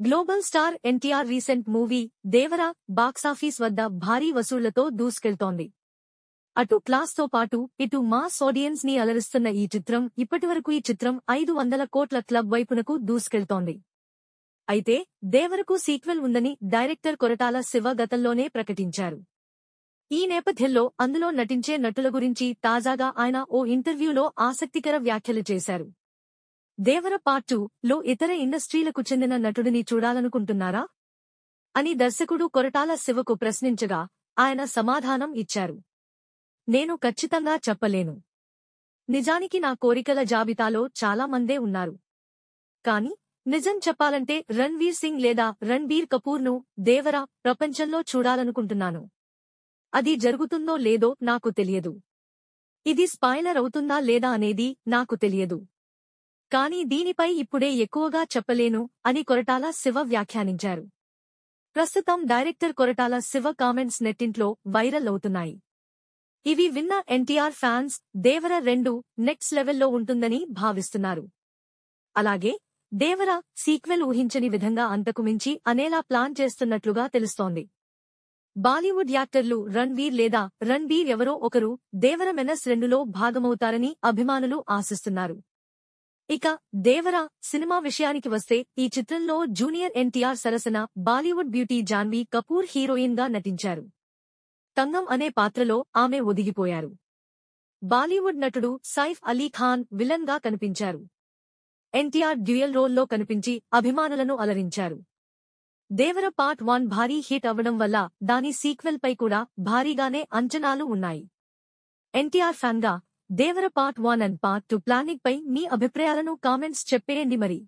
Global star NTR recent movie Devara box office వద్ద భారీ వసూళ్ళతో దూసుకెళ్తోంది. అటు క్లాస్తో పాటు ఇటు మాస్ ఆడియన్స్ని అలరిస్తున్న ఈ చిత్రం ఇప్పటివరకు ఈ చిత్రం ఐదు వందల కోట్ల క్లబ్ వైపునకు దూసుకెళ్తోంది. అయితే దేవరకు సీక్వెల్ ఉందని డైరెక్టర్ కొరటాల శివ గతంలోనే ప్రకటించారు. ఈ నేపథ్యంలో అందులో నటించే నటుల గురించి తాజాగా ఆయన ఓ ఇంటర్వ్యూలో ఆసక్తికర వ్యాఖ్యలు చేశారు. దేవర పార్ట్లో ఇతర ఇండస్ట్రీలకు చెందిన నటుడిని చూడాలనుకుంటున్నారా? అని దర్శకుడు కొరటాల శివకు ప్రశ్నించగా ఆయన సమాధానం ఇచ్చారు. నేను ఖచ్చితంగా చెప్పలేను. నిజానికి నా కోరికల జాబితాలో చాలా మందే ఉన్నారు. కాని నిజం చెప్పాలంటే రణ్వీర్ సింగ్ లేదా రణ్బీర్ కపూర్ను దేవరా ప్రపంచంలో చూడాలనుకుంటున్నాను. అది జరుగుతుందో లేదో నాకు తెలియదు. ఇది స్పాయిలర్ అవుతుందా లేదా అనేది నాకు తెలియదు. కానీ దీనిపై ఇప్పుడే ఎక్కువగా చెప్పలేను అని కొరటాల శివ వ్యాఖ్యానించారు. ప్రస్తుతం డైరెక్టర్ కొరటాల శివ కామెంట్స్ నెట్టింట్లో వైరల్ అవుతున్నాయి. ఇవి విన్న ఎన్టీఆర్ ఫ్యాన్స్ దేవర రెండు నెక్స్ట్ లెవెల్లో ఉంటుందని భావిస్తున్నారు. అలాగే దేవర సీక్వెల్ ఊహించని విధంగా అంతకు మించి అనేలా ప్లాన్ చేస్తున్నట్లుగా తెలుస్తోంది. బాలీవుడ్ యాక్టర్లు రణ్వీర్ లేదా రణ్బీర్ ఎవరో ఒకరు దేవర మెనస్ రెండులో భాగమవుతారని అభిమానులు ఆశిస్తున్నారు. ఇక దేవర సినిమా విషయానికి వస్తే ఈ చిత్రంలో జూనియర్ ఎన్టీఆర్ సరసన బాలీవుడ్ బ్యూటీ జాన్వీ కపూర్ హీరోయిన్గా నటించారు. తంగం అనే పాత్రలో ఆమె ఒదిగిపోయారు. బాలీవుడ్ నటుడు సైఫ్ అలీ ఖాన్ విలన్గా కనిపించారు. ఎన్టీఆర్ డ్యూయల్ రోల్లో కనిపించి అభిమానులను అలరించారు. దేవర పార్ట్ వన్ భారీ హిట్ అవ్వడం వల్ల దాని సీక్వెల్ పై కూడా భారీగానే అంచనాలు ఉన్నాయి. NTR ఫ్యాన్గా Devara part one and part two planning పై మీ అభిప్రాయాలను కామెంట్స్ చెప్పేయండి మరి